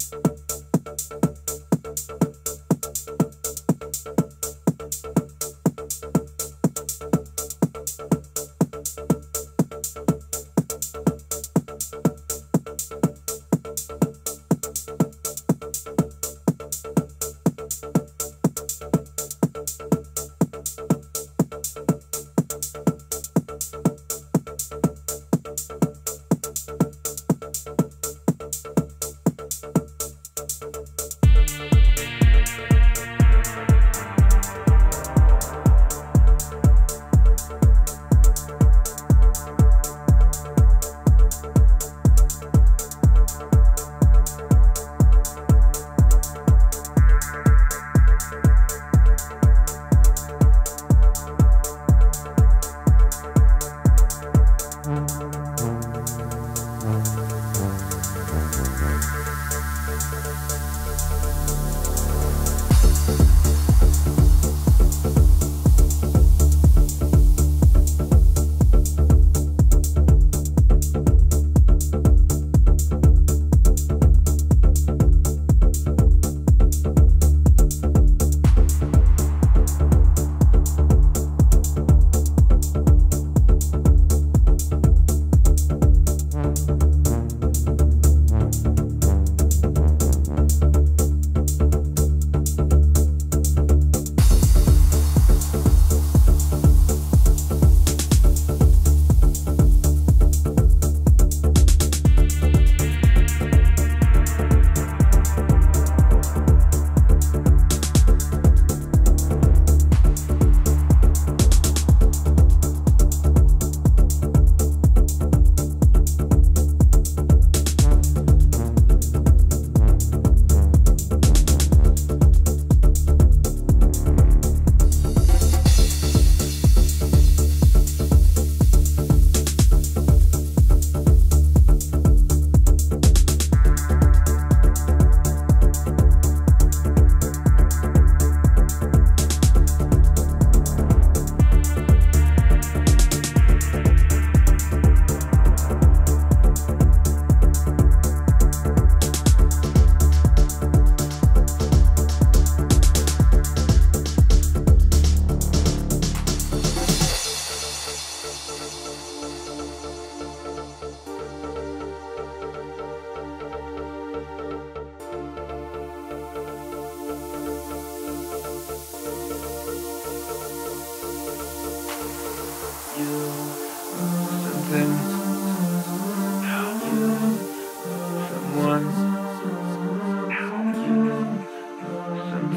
something,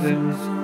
something.